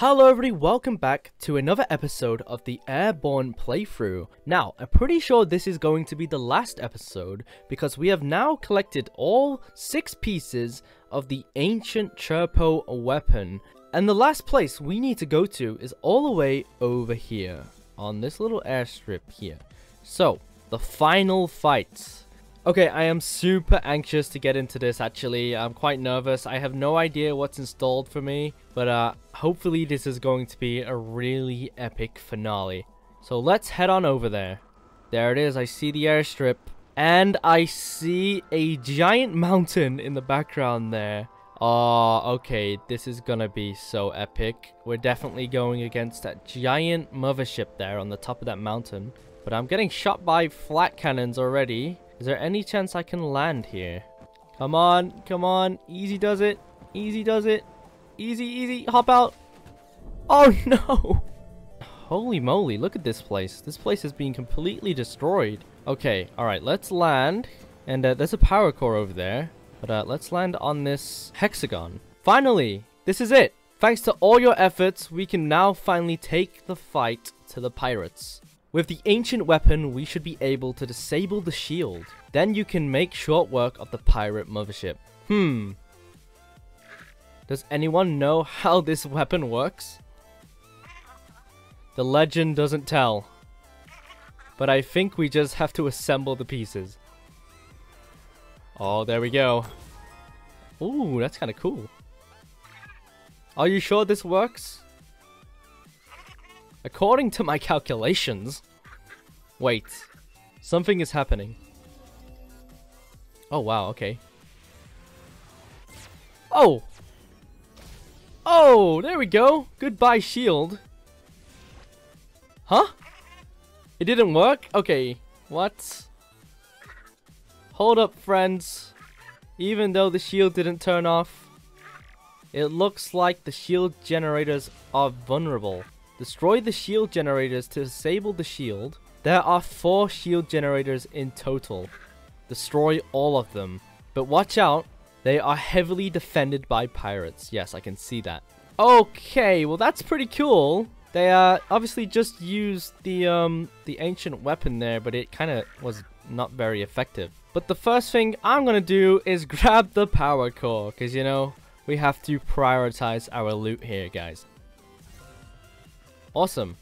Hello everybody, welcome back to another episode of the Airborne playthrough. Now, I'm pretty sure this is going to be the last episode because we have now collected all six pieces of the ancient Chirpo weapon. And the last place we need to go to is all the way over here on this little airstrip here. So, the final fight. Okay, I am super anxious to get into this actually. I'm quite nervous. I have no idea what's installed for me, but uh, hopefully this is going to be a really epic finale. So let's head on over there. There it is. I see the airstrip. And I see a giant mountain in the background there. Oh, okay. This is gonna be so epic. We're definitely going against that giant mothership there on the top of that mountain. But I'm getting shot by flak cannons already. Is there any chance I can land here? Come on, come on. Easy does it. Easy does it. Easy, easy. Hop out. Oh no. Holy moly, look at this place. This place is being completely destroyed. Okay, alright, let's land. And uh, there's a power core over there. But uh, let's land on this hexagon. Finally, this is it. Thanks to all your efforts, we can now finally take the fight to the pirates. With the ancient weapon, we should be able to disable the shield. Then you can make short work of the pirate mothership. Hmm. Does anyone know how this weapon works? The legend doesn't tell. But I think we just have to assemble the pieces. Oh, there we go. Ooh, that's kind of cool. Are you sure this works? According to my calculations... Wait. Something is happening. Oh, wow, okay. Oh! Oh, there we go. Goodbye, shield. Huh? It didn't work? Okay. What? Hold up, friends. Even though the shield didn't turn off, it looks like the shield generators are vulnerable. Destroy the shield generators to disable the shield. There are four shield generators in total. Destroy all of them. But watch out, they are heavily defended by pirates. Yes, I can see that. Okay, well that's pretty cool. They uh, obviously just used the um the ancient weapon there, but it kind of was not very effective. But the first thing I'm gonna do is grab the power core, because you know, we have to prioritize our loot here, guys. Awesome.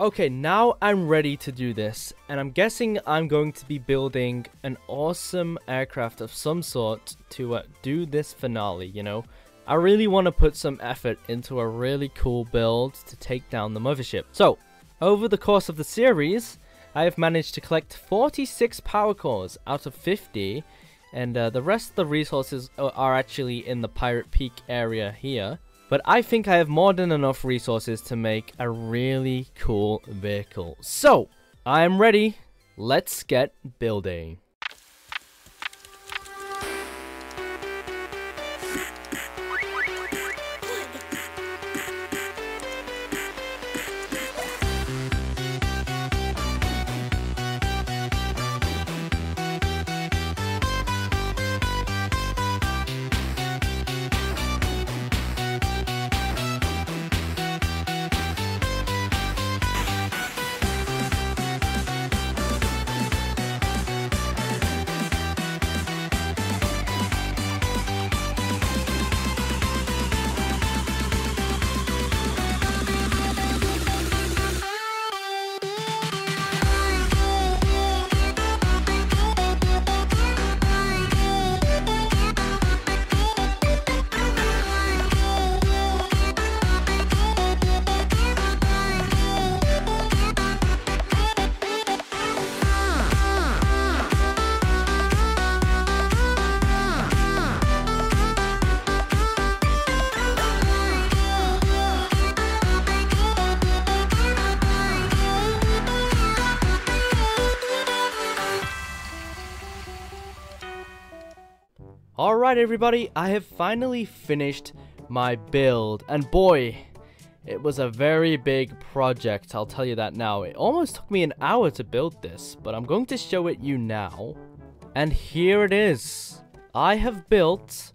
Okay, now I'm ready to do this, and I'm guessing I'm going to be building an awesome aircraft of some sort to uh, do this finale, you know? I really want to put some effort into a really cool build to take down the mothership. So, over the course of the series, I have managed to collect 46 power cores out of 50, and uh, the rest of the resources are actually in the Pirate Peak area here. But I think I have more than enough resources to make a really cool vehicle. So, I am ready. Let's get building. Alright everybody, I have finally finished my build, and boy, it was a very big project, I'll tell you that now. It almost took me an hour to build this, but I'm going to show it you now. And here it is. I have built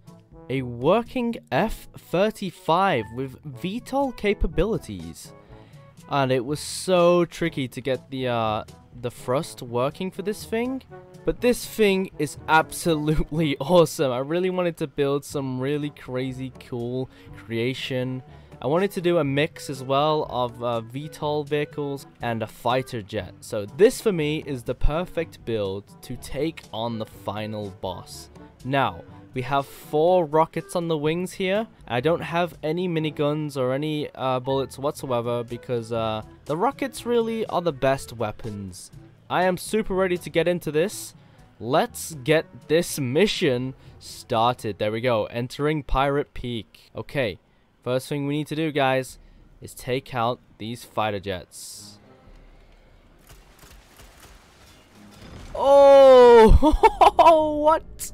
a working F-35 with VTOL capabilities. And it was so tricky to get the, uh, the thrust working for this thing. But this thing is absolutely awesome. I really wanted to build some really crazy cool creation. I wanted to do a mix as well of uh, VTOL vehicles and a fighter jet. So this for me is the perfect build to take on the final boss. Now, we have four rockets on the wings here. I don't have any miniguns or any uh, bullets whatsoever because uh, the rockets really are the best weapons. I am super ready to get into this. Let's get this mission started. There we go. Entering Pirate Peak. Okay. First thing we need to do, guys, is take out these fighter jets. Oh! what?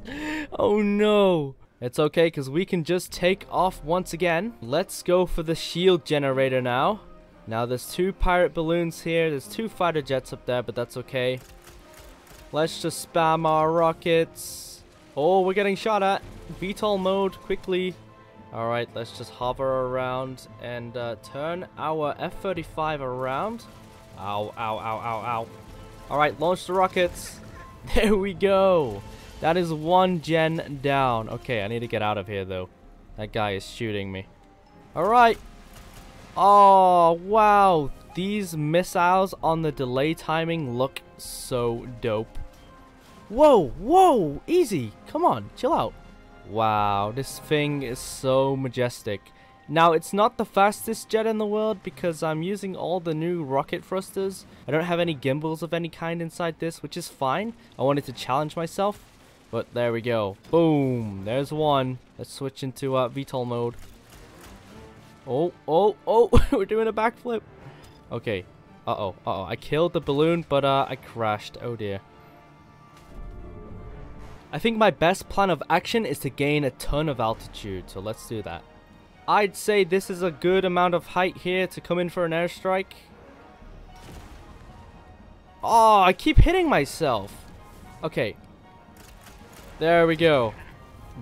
Oh no. It's okay, because we can just take off once again. Let's go for the shield generator now. Now, there's two pirate balloons here. There's two fighter jets up there, but that's okay. Let's just spam our rockets. Oh, we're getting shot at. VTOL mode, quickly. Alright, let's just hover around and uh, turn our F-35 around. Ow, ow, ow, ow, ow. Alright, launch the rockets. There we go. That is one gen down. Okay, I need to get out of here, though. That guy is shooting me. Alright. Oh, wow. These missiles on the delay timing look so dope. Whoa, whoa, easy. Come on, chill out. Wow, this thing is so majestic. Now, it's not the fastest jet in the world because I'm using all the new rocket thrusters. I don't have any gimbals of any kind inside this, which is fine. I wanted to challenge myself, but there we go. Boom, there's one. Let's switch into uh, VTOL mode. Oh, oh, oh, we're doing a backflip. Okay, uh-oh, uh-oh. I killed the balloon, but uh, I crashed. Oh dear. I think my best plan of action is to gain a ton of altitude, so let's do that. I'd say this is a good amount of height here to come in for an airstrike. Oh, I keep hitting myself. Okay. There we go.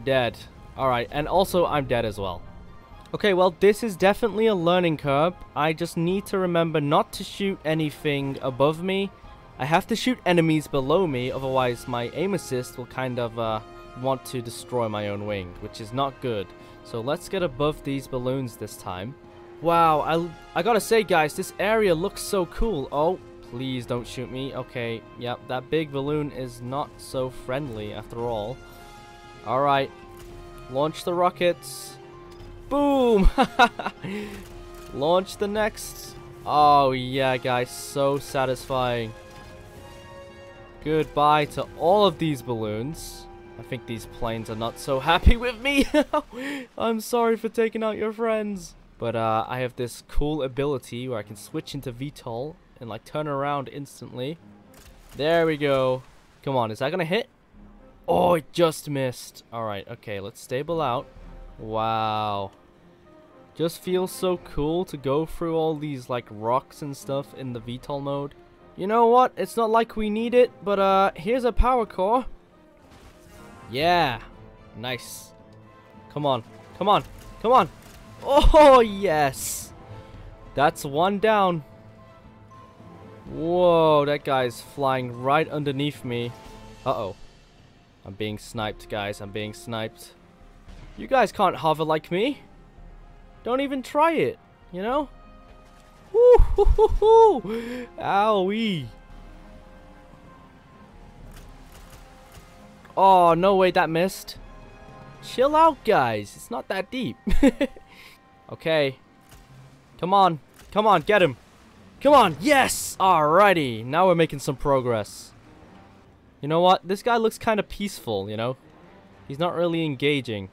Dead. Alright, and also I'm dead as well. Okay, well, this is definitely a learning curve. I just need to remember not to shoot anything above me. I have to shoot enemies below me, otherwise my aim assist will kind of uh, want to destroy my own wing, which is not good. So let's get above these balloons this time. Wow, I, I gotta say guys, this area looks so cool. Oh, please don't shoot me. Okay, yep, that big balloon is not so friendly after all. Alright, launch the rockets. Boom! launch the next. Oh yeah guys, so satisfying. Goodbye to all of these balloons. I think these planes are not so happy with me. I'm sorry for taking out your friends. But uh, I have this cool ability where I can switch into VTOL and like turn around instantly. There we go. Come on, is that gonna hit? Oh, it just missed. Alright, okay, let's stable out. Wow. Just feels so cool to go through all these like rocks and stuff in the VTOL mode. You know what? It's not like we need it, but uh, here's a power core. Yeah. Nice. Come on. Come on. Come on. Oh, yes. That's one down. Whoa, that guy's flying right underneath me. Uh-oh. I'm being sniped, guys. I'm being sniped. You guys can't hover like me. Don't even try it, you know? Woo hoo hoo hoo! Owie! Oh, no way that missed. Chill out, guys. It's not that deep. okay. Come on. Come on, get him. Come on. Yes! Alrighty. Now we're making some progress. You know what? This guy looks kind of peaceful, you know? He's not really engaging.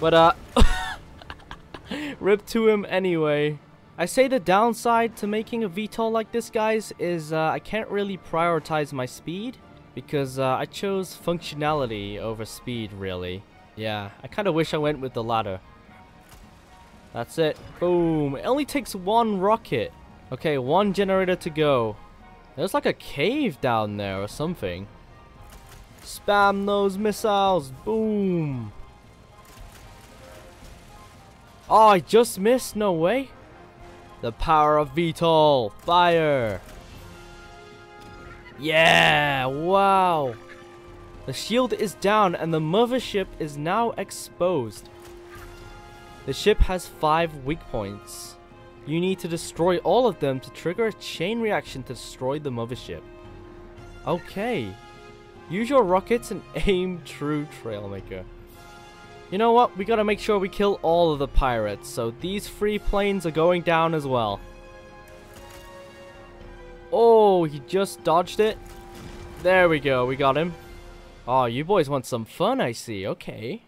But, uh... rip to him anyway. I say the downside to making a VTOL like this, guys, is uh, I can't really prioritize my speed because uh, I chose functionality over speed, really. Yeah, I kind of wish I went with the latter. That's it. Boom. It only takes one rocket. Okay, one generator to go. There's like a cave down there or something. Spam those missiles. Boom. Oh, I just missed. No way. The power of VTOL. Fire. Yeah. Wow. The shield is down and the mothership is now exposed. The ship has 5 weak points. You need to destroy all of them to trigger a chain reaction to destroy the mothership. Okay. Use your rockets and aim true Trailmaker. You know what? We gotta make sure we kill all of the pirates, so these free planes are going down as well. Oh, he just dodged it. There we go, we got him. Oh, you boys want some fun, I see. Okay.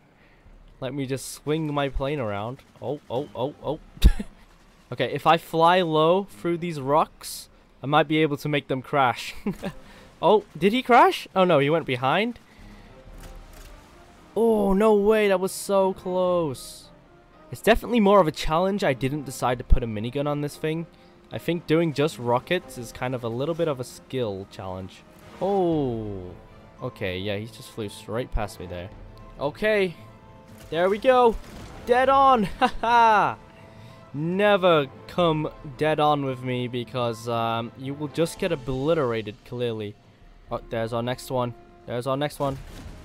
Let me just swing my plane around. Oh, oh, oh, oh. okay, if I fly low through these rocks, I might be able to make them crash. oh, did he crash? Oh no, he went behind. Oh, no way, that was so close. It's definitely more of a challenge. I didn't decide to put a minigun on this thing. I think doing just rockets is kind of a little bit of a skill challenge. Oh, okay, yeah, he just flew straight past me there. Okay, there we go. Dead on, haha. Never come dead on with me because um, you will just get obliterated, clearly. Oh, there's our next one. There's our next one.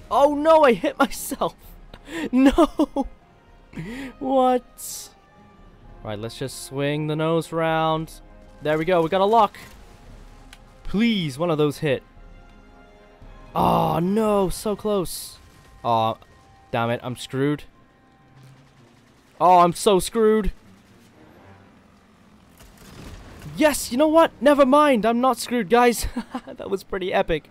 Oh no, I hit myself. no. what? Right, let's just swing the nose round. There we go, we got a lock. Please, one of those hit. Oh no, so close. Oh, damn it, I'm screwed. Oh, I'm so screwed. Yes, you know what? Never mind, I'm not screwed, guys. that was pretty epic.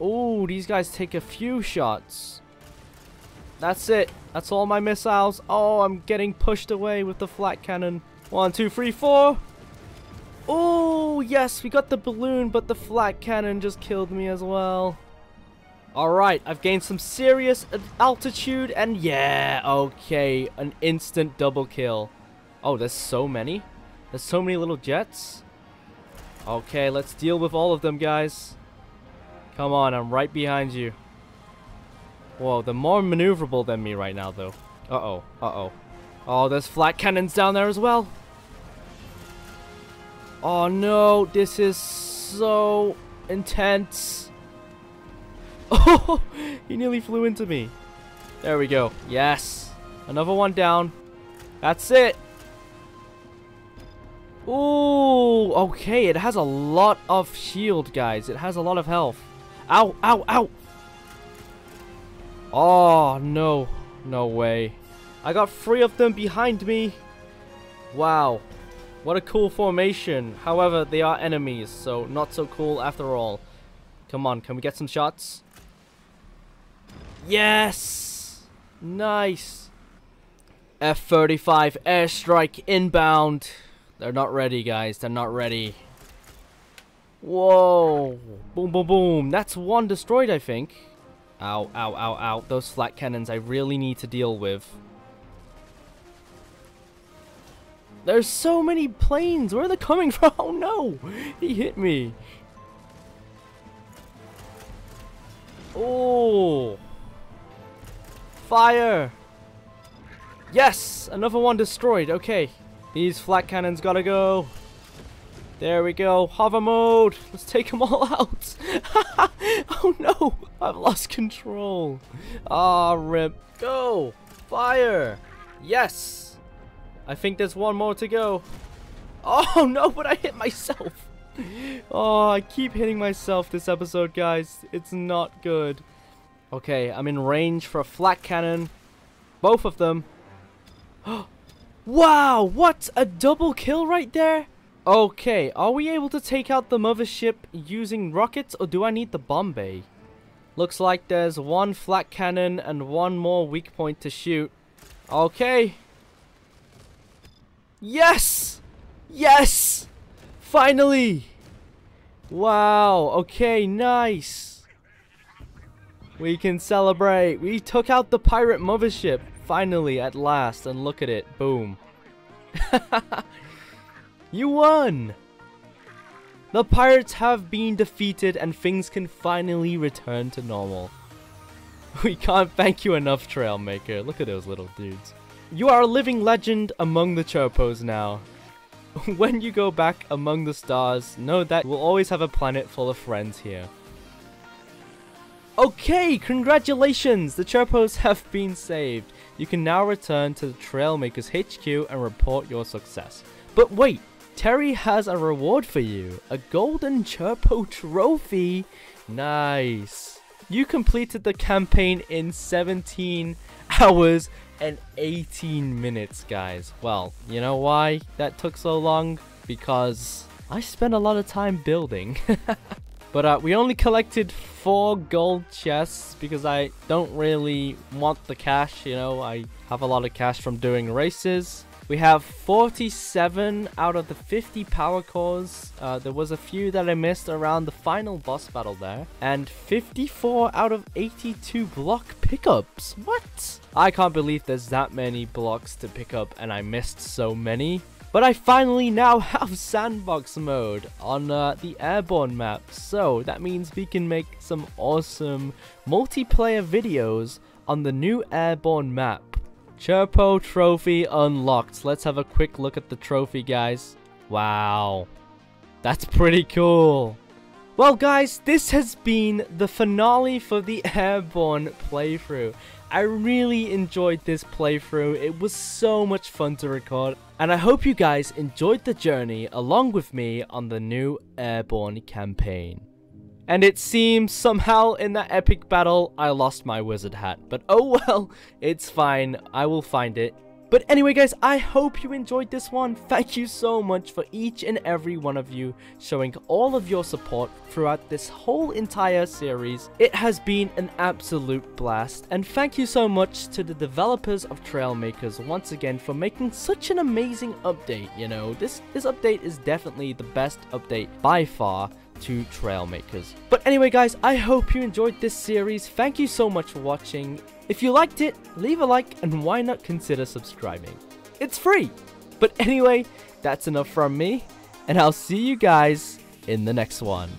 Oh, these guys take a few shots. That's it. That's all my missiles. Oh, I'm getting pushed away with the flak cannon. One, two, three, four. Oh, yes, we got the balloon, but the flak cannon just killed me as well. Alright, I've gained some serious altitude, and yeah, okay, an instant double kill. Oh, there's so many. There's so many little jets. Okay, let's deal with all of them, guys. Come on, I'm right behind you. Whoa, they're more maneuverable than me right now, though. Uh-oh, uh-oh. Oh, there's flak cannons down there as well. Oh, no, this is so intense. Oh, he nearly flew into me. There we go. Yes. Another one down. That's it. Ooh, okay. It has a lot of shield, guys. It has a lot of health. Ow, ow, ow. Oh, no. No way. I got three of them behind me. Wow. What a cool formation. However, they are enemies, so not so cool after all. Come on, can we get some shots? Yes! Nice. F-35 airstrike inbound. They're not ready, guys. They're not ready. Whoa. Boom, boom, boom. That's one destroyed, I think. Ow, ow, ow, ow. Those flak cannons I really need to deal with. There's so many planes. Where are they coming from? Oh, no. He hit me. Oh. Fire. Yes. Another one destroyed. Okay. These flak cannons gotta go. There we go. Hover mode. Let's take them all out. oh no. I've lost control. Ah, rip. Go. Fire. Yes. I think there's one more to go. Oh no, but I hit myself. Oh, I keep hitting myself this episode, guys. It's not good. Okay, I'm in range for a flak cannon. Both of them. wow, what? A double kill right there? Okay, are we able to take out the mothership using rockets or do I need the bomb bay? Looks like there's one flak cannon and one more weak point to shoot. Okay. Yes! Yes! Finally! Wow, okay, nice. We can celebrate. We took out the pirate mothership. Finally, at last. And look at it. Boom. You won! The pirates have been defeated and things can finally return to normal. We can't thank you enough, Trailmaker. Look at those little dudes. You are a living legend among the Chirpos now. when you go back among the stars, know that we'll always have a planet full of friends here. Okay, congratulations! The Chirpos have been saved. You can now return to the Trailmakers HQ and report your success. But wait, Terry has a reward for you. A golden Chirpo trophy. Nice. You completed the campaign in 17 hours and 18 minutes, guys. Well, you know why that took so long? Because I spent a lot of time building. but uh, we only collected four gold chests because I don't really want the cash, you know. I have a lot of cash from doing races. We have 47 out of the 50 power cores. Uh, there was a few that I missed around the final boss battle there. And 54 out of 82 block pickups. What? I can't believe there's that many blocks to pick up and I missed so many. But I finally now have sandbox mode on uh, the airborne map. So that means we can make some awesome multiplayer videos on the new airborne map. Chirpo trophy unlocked. Let's have a quick look at the trophy, guys. Wow. That's pretty cool. Well, guys, this has been the finale for the Airborne playthrough. I really enjoyed this playthrough. It was so much fun to record. And I hope you guys enjoyed the journey along with me on the new Airborne campaign. And it seems somehow in that epic battle, I lost my wizard hat. But oh well, it's fine. I will find it. But anyway guys, I hope you enjoyed this one. Thank you so much for each and every one of you showing all of your support throughout this whole entire series. It has been an absolute blast. And thank you so much to the developers of Trailmakers once again for making such an amazing update, you know. This, this update is definitely the best update by far to Trailmakers. But anyway guys, I hope you enjoyed this series. Thank you so much for watching. If you liked it, leave a like and why not consider subscribing. It's free! But anyway, that's enough from me, and I'll see you guys in the next one.